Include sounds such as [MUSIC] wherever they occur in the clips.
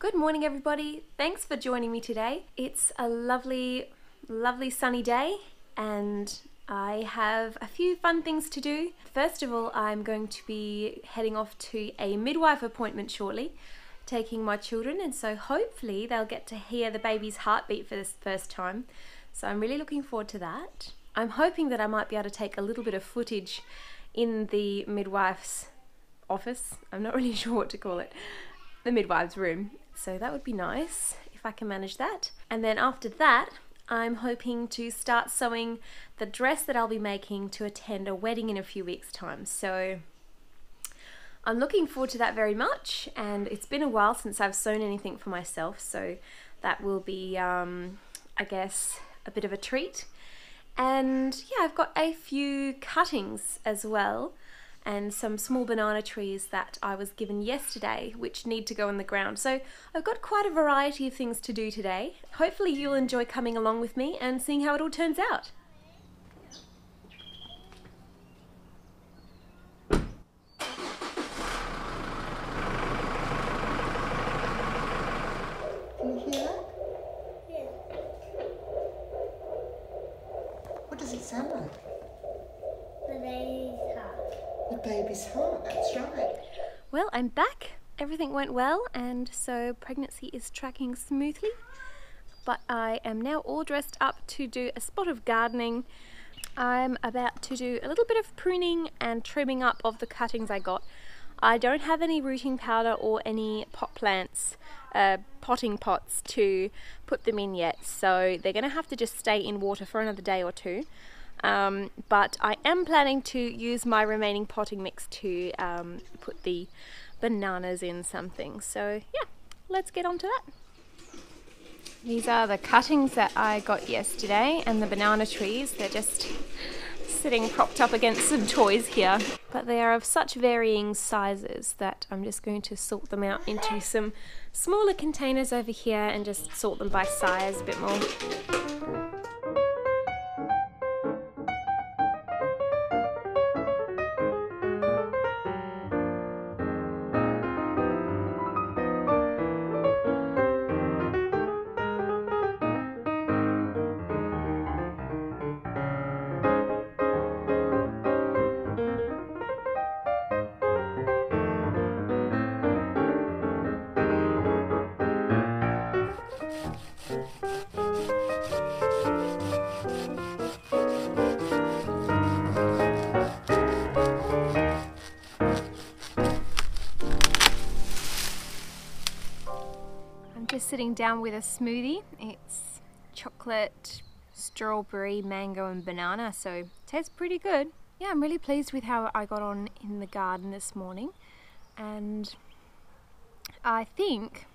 Good morning, everybody. Thanks for joining me today. It's a lovely, lovely sunny day, and I have a few fun things to do. First of all, I'm going to be heading off to a midwife appointment shortly, taking my children, and so hopefully they'll get to hear the baby's heartbeat for the first time. So I'm really looking forward to that. I'm hoping that I might be able to take a little bit of footage in the midwife's office. I'm not [LAUGHS] really sure what to call it. The midwife's room. So that would be nice if I can manage that. And then after that, I'm hoping to start sewing the dress that I'll be making to attend a wedding in a few weeks' time. So I'm looking forward to that very much, and it's been a while since I've sewn anything for myself, so that will be, um, I guess, a bit of a treat. And yeah, I've got a few cuttings as well and some small banana trees that I was given yesterday which need to go in the ground. So I've got quite a variety of things to do today. Hopefully you'll enjoy coming along with me and seeing how it all turns out. Can you hear that? What does it sound like? The baby's heart. The baby's heart, that's right. Well, I'm back. Everything went well, and so pregnancy is tracking smoothly. But I am now all dressed up to do a spot of gardening. I'm about to do a little bit of pruning and trimming up of the cuttings I got. I don't have any rooting powder or any pot plants, uh, potting pots to put them in yet, so they're going to have to just stay in water for another day or two. Um, but I am planning to use my remaining potting mix to um, put the bananas in something. So yeah, let's get on to that. These are the cuttings that I got yesterday and the banana trees. They're just sitting propped up against some toys here. But they are of such varying sizes that I'm just going to sort them out into some smaller containers over here and just sort them by size a bit more. Sitting down with a smoothie. It's chocolate, strawberry, mango, and banana, so it tastes pretty good. Yeah, I'm really pleased with how I got on in the garden this morning, and I think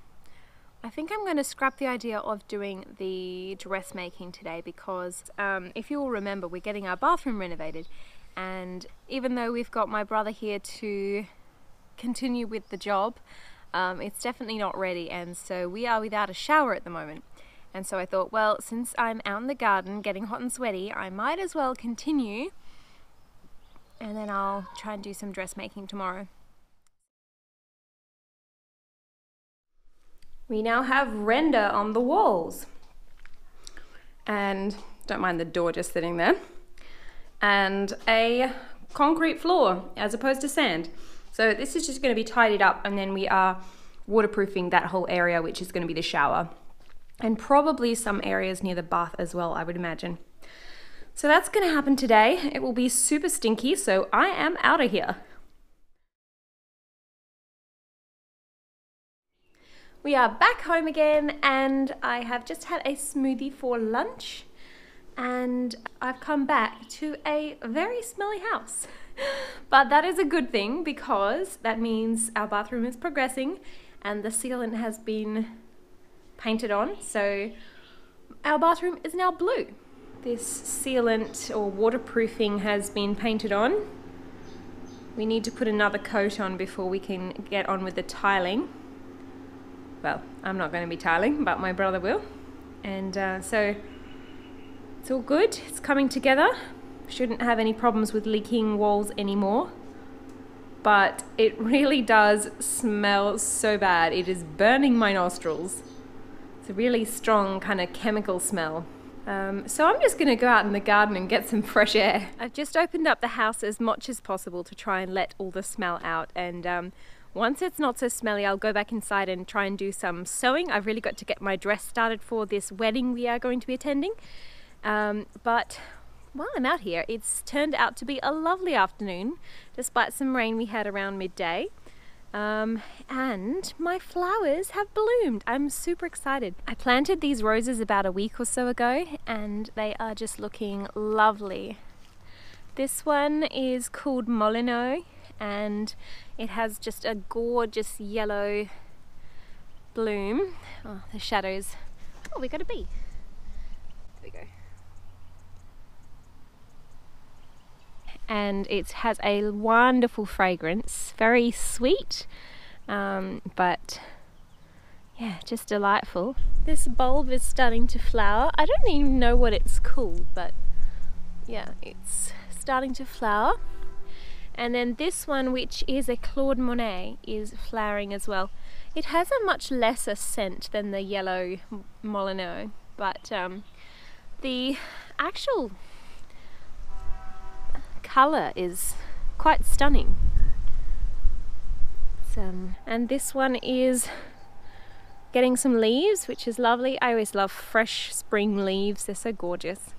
I think I'm going to scrap the idea of doing the dressmaking today because um, if you will remember, we're getting our bathroom renovated, and even though we've got my brother here to continue with the job, um, it's definitely not ready, and so we are without a shower at the moment. And so I thought, well, since I'm out in the garden getting hot and sweaty, I might as well continue, and then I'll try and do some dressmaking tomorrow. We now have render on the walls. And don't mind the door just sitting there. And a concrete floor as opposed to sand. So this is just going to be tidied up and then we are waterproofing that whole area which is going to be the shower. And probably some areas near the bath as well, I would imagine. So that's going to happen today. It will be super stinky, so I am out of here. We are back home again and I have just had a smoothie for lunch and I've come back to a very smelly house. [GASPS] But that is a good thing because that means our bathroom is progressing and the sealant has been painted on. So our bathroom is now blue. This sealant or waterproofing has been painted on. We need to put another coat on before we can get on with the tiling well, I'm not going to be tiling, but my brother will. And uh, so it's all good, it's coming together. Shouldn't have any problems with leaking walls anymore. but it really does smell so bad. It is burning my nostrils. It's a really strong kind of chemical smell. Um, so I'm just going to go out in the garden and get some fresh air. I've just opened up the house as much as possible to try and let all the smell out. And um, once it's not so smelly, I'll go back inside and try and do some sewing. I've really got to get my dress started for this wedding we are going to be attending. Um, but while I'm out here, it's turned out to be a lovely afternoon, despite some rain we had around midday. Um, and my flowers have bloomed. I'm super excited. I planted these roses about a week or so ago and they are just looking lovely. This one is called Molyneux and it has just a gorgeous yellow bloom. Oh, the shadows. Oh, we got a bee. There we go. And it has a wonderful fragrance, very sweet, um, but yeah, just delightful. This bulb is starting to flower. I don't even know what it's called, but yeah, it's starting to flower. And then this one, which is a Claude Monet, is flowering as well. It has a much lesser scent than the yellow Molyneux, but um, the actual colour is quite stunning. Um, and this one is getting some leaves, which is lovely. I always love fresh spring leaves, they're so gorgeous.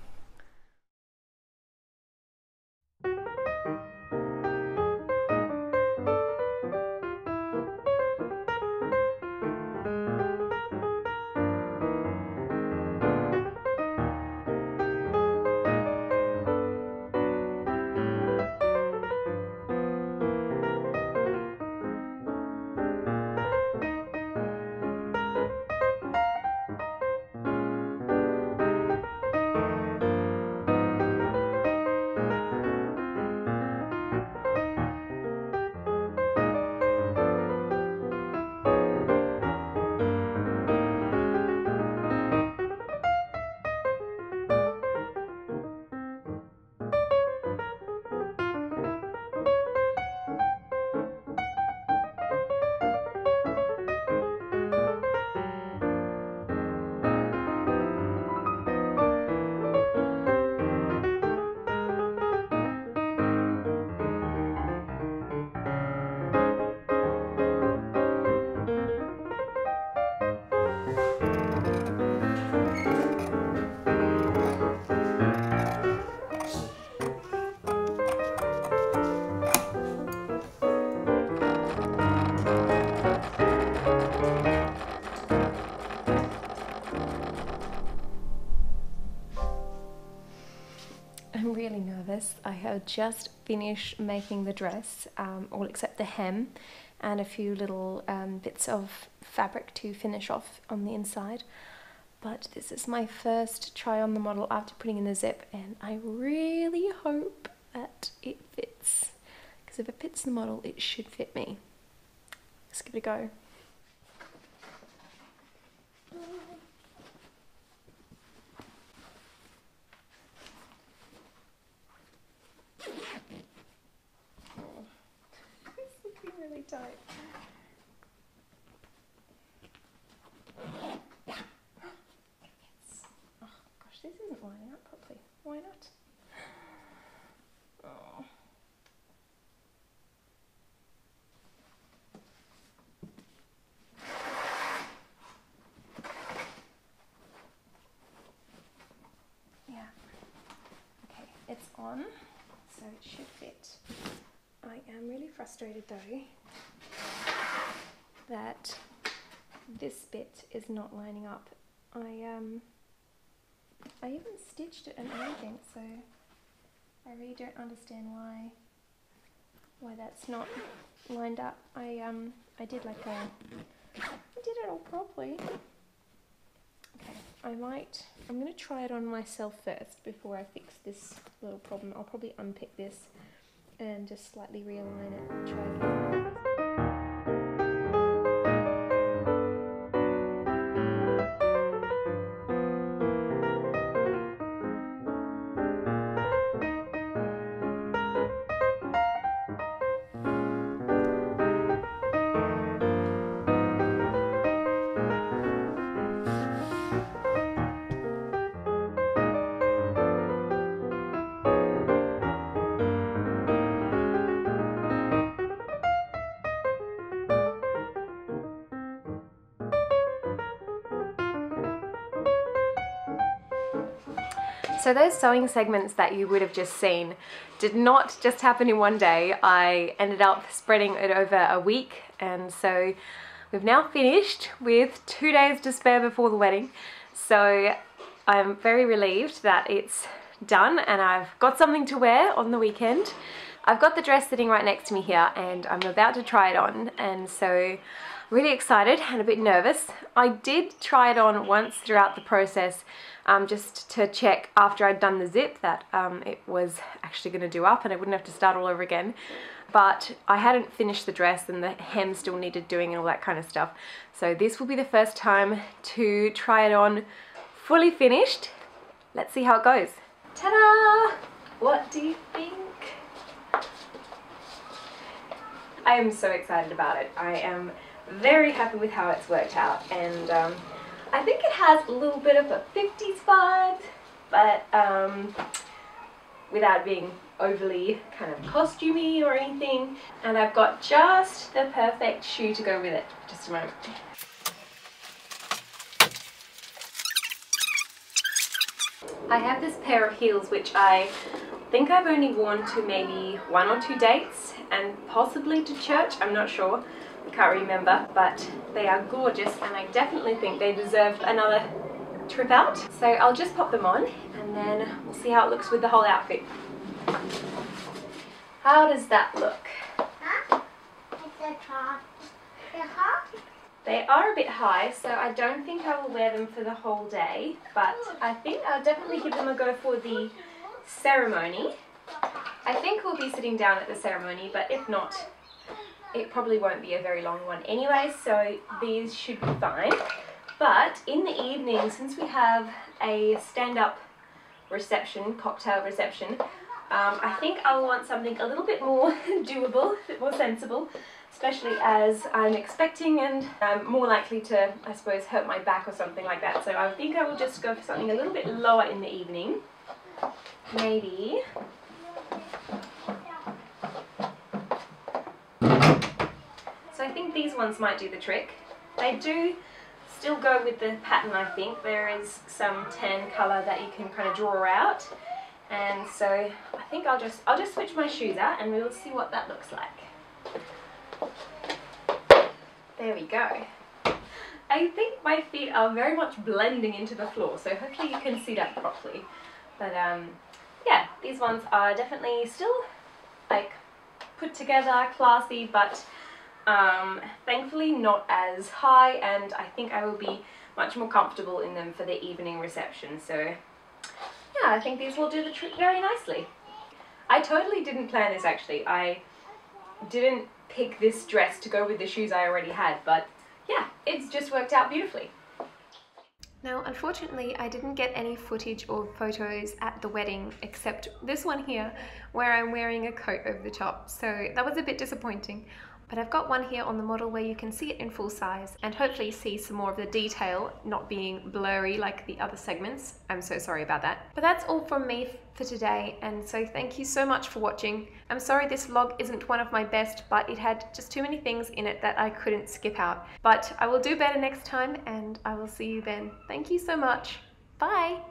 Nervous. I have just finished making the dress, um, all except the hem and a few little um, bits of fabric to finish off on the inside. But this is my first try on the model after putting in the zip and I really hope that it fits. Because if it fits the model, it should fit me. Let's give it a go. really tight. Oh gosh, this isn't lining up properly. Why not? Oh. Yeah. Okay, it's on, so it should fit. I am really frustrated though that this bit is not lining up. I um I even stitched it and everything, so I really don't understand why why that's not lined up. I um I did like a I did it all properly. Okay, I might I'm gonna try it on myself first before I fix this little problem. I'll probably unpick this and just slightly realign it and try again. So those sewing segments that you would have just seen did not just happen in one day. I ended up spreading it over a week and so we've now finished with two days to spare before the wedding. So I'm very relieved that it's done and I've got something to wear on the weekend. I've got the dress sitting right next to me here and I'm about to try it on and so really excited and a bit nervous. I did try it on once throughout the process um, just to check after I'd done the zip that um, it was actually going to do up and I wouldn't have to start all over again. But I hadn't finished the dress and the hem still needed doing and all that kind of stuff. So this will be the first time to try it on fully finished. Let's see how it goes. Ta-da! What do you think? I am so excited about it. I am very happy with how it's worked out and um, I think it has a little bit of a 50s vibe but um, without being overly kind of costumey or anything and I've got just the perfect shoe to go with it. Just a moment. I have this pair of heels which I think I've only worn to maybe one or two dates and possibly to church, I'm not sure. Can't remember, but they are gorgeous and I definitely think they deserve another trip out. So I'll just pop them on and then we'll see how it looks with the whole outfit. How does that look? They are a bit high, so I don't think I will wear them for the whole day, but I think I'll definitely give them a go for the ceremony. I think we'll be sitting down at the ceremony, but if not, it probably won't be a very long one anyway, so these should be fine. But in the evening, since we have a stand-up reception, cocktail reception, um, I think I'll want something a little bit more [LAUGHS] doable, a bit more sensible, especially as I'm expecting and I'm more likely to, I suppose, hurt my back or something like that. So I think I will just go for something a little bit lower in the evening. Maybe. So I think these ones might do the trick. They do still go with the pattern I think. There is some tan colour that you can kind of draw out. And so I think I'll just I'll just switch my shoes out and we'll see what that looks like. There we go. I think my feet are very much blending into the floor, so hopefully you can see that properly. But um, yeah, these ones are definitely still like put together, classy, but um, thankfully not as high and I think I will be much more comfortable in them for the evening reception. So yeah, I think these will do the trick very nicely. I totally didn't plan this actually. I didn't pick this dress to go with the shoes I already had, but yeah, it's just worked out beautifully. Now, unfortunately, I didn't get any footage or photos at the wedding except this one here where I'm wearing a coat over the top, so that was a bit disappointing. But I've got one here on the model where you can see it in full size and hopefully see some more of the detail not being blurry like the other segments. I'm so sorry about that. But that's all from me for today and so thank you so much for watching. I'm sorry this vlog isn't one of my best but it had just too many things in it that I couldn't skip out. But I will do better next time and I will see you then. Thank you so much. Bye!